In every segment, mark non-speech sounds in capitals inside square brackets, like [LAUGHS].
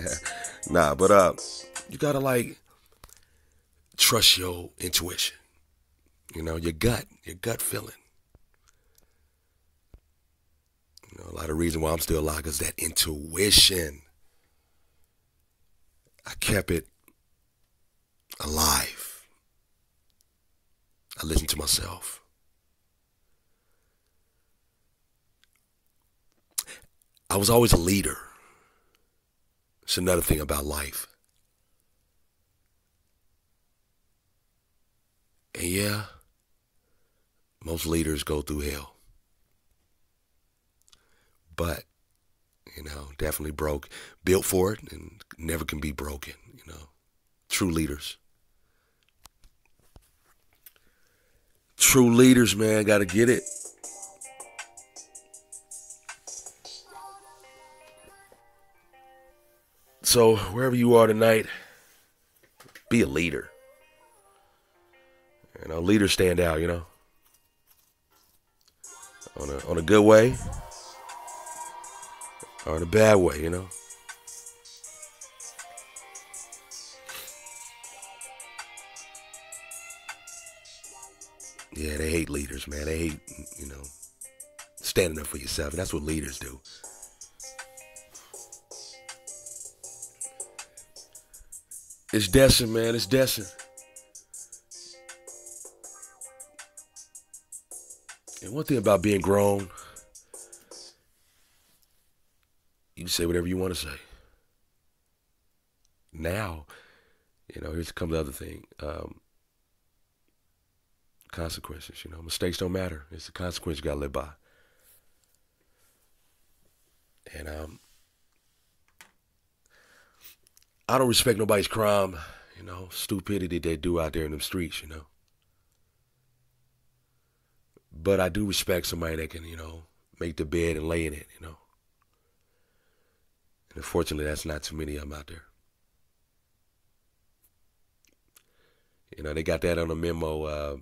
[LAUGHS] nah, but uh, you gotta like trust your intuition. You know, your gut, your gut feeling. You know, a lot of reason why I'm still alive is that intuition. I kept it alive. I listened to myself. I was always a leader. It's another thing about life. And yeah, most leaders go through hell. But, you know, definitely broke, built for it and never can be broken, you know. True leaders. True leaders, man, got to get it. So, wherever you are tonight, be a leader. You know, leaders stand out, you know. On a on a good way or in a bad way, you know. Yeah, they hate leaders, man. They hate, you know, standing up for yourself. And that's what leaders do. It's Destin, man. It's Destin. And one thing about being grown, you can say whatever you want to say. Now, you know, here's comes the other thing. Um, consequences, you know, mistakes don't matter. It's the consequence you gotta live by. And um, I don't respect nobody's crime, you know, stupidity they do out there in the streets, you know. But I do respect somebody that can, you know, make the bed and lay in it, you know. And unfortunately, that's not too many of them out there. You know, they got that on a memo. Uh,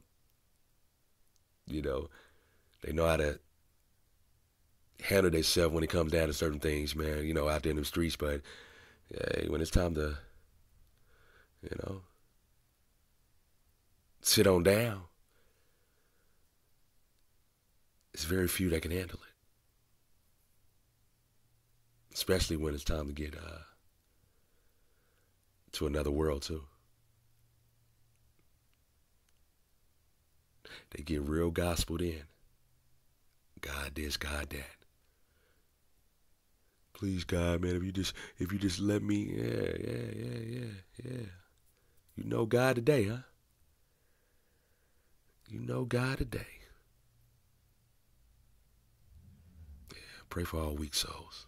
you know, they know how to handle themselves when it comes down to certain things, man. You know, out there in the streets. But hey, when it's time to, you know, sit on down, it's very few that can handle it. Especially when it's time to get uh, to another world too. They get real gospeled in. God this, God that. Please, God, man, if you just if you just let me, yeah, yeah, yeah, yeah, yeah. You know God today, huh? You know God today. Yeah, pray for all weak souls.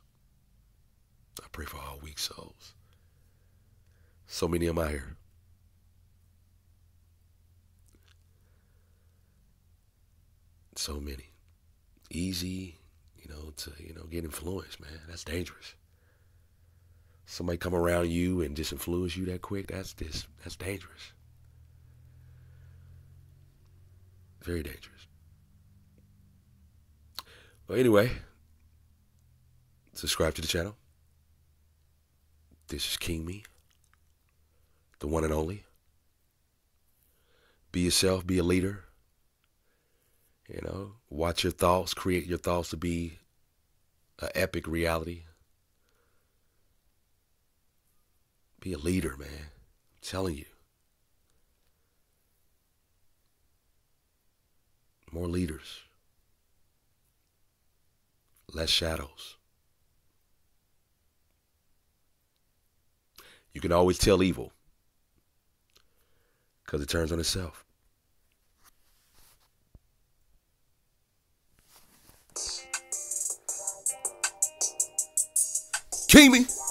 I pray for all weak souls. So many of them out here. So many. Easy, you know, to, you know, get influenced, man. That's dangerous. Somebody come around you and just influence you that quick, that's this that's dangerous. Very dangerous. Well, anyway, subscribe to the channel. This is King Me, the one and only. Be yourself, be a leader. You know, watch your thoughts, create your thoughts to be an epic reality. Be a leader, man. I'm telling you. More leaders. Less shadows. You can always tell evil because it turns on itself. me